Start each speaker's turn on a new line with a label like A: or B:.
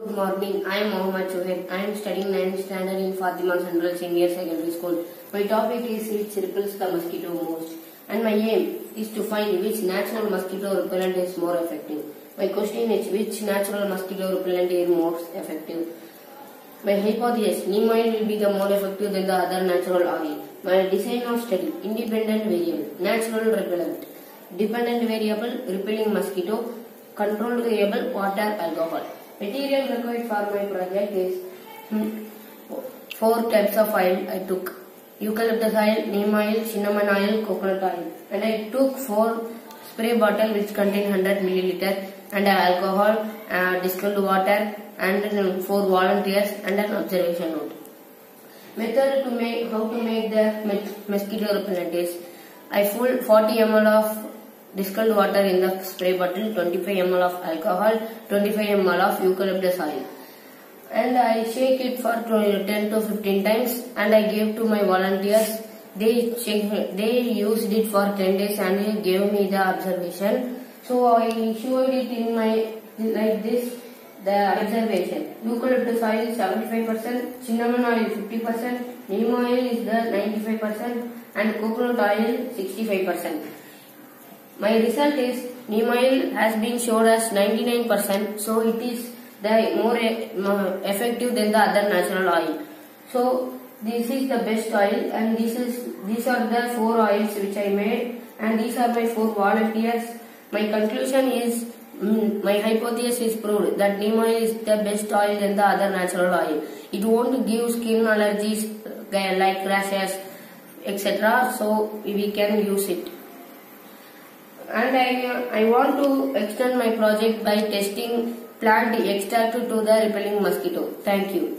A: Good morning. I am Mohammad Shoaib. I am studying 9th standard in Fatima Central Senior Secondary School. My topic is which repels the mosquito most. And my aim is to find which natural mosquito repellent is more effective. My question is which natural mosquito repellent is most effective. My hypothesis, neem oil will be the more effective than the other natural oil. My design of study, independent variable, natural repellent, dependent variable, repelling mosquito, controlled variable, water, alcohol. Material required for my project is hmm, four types of oil I took. Eucalyptus oil, neem oil, cinnamon oil, coconut oil. And I took four spray bottle which contain 100 milliliter and alcohol, uh, distilled water and uh, four volunteers and an observation note. Method to make how to make the mosquito repellent is I full 40 ml of distilled water in the spray bottle, 25 ml of alcohol, 25 ml of eucalyptus oil. And I shake it for 10 to 15 times and I gave to my volunteers. They check, they used it for 10 days and they gave me the observation. So I showed it in my like this the observation. Eucalyptus oil is 75%, cinnamon oil is 50%, neem oil is the 95% and coconut oil 65%. My result is neem oil has been showed as 99%, so it is the more e- effective than the other natural oil. So this is the best oil, and this is these are the four oils which I made, and these are my four volunteers. My conclusion is mm, my hypothesis is proved that neem oil is the best oil than the other natural oil. It won't give skin allergies uh, like rashes, etc. So we can use it and I, I want to extend my project by testing plant extract to the repelling mosquito. Thank you.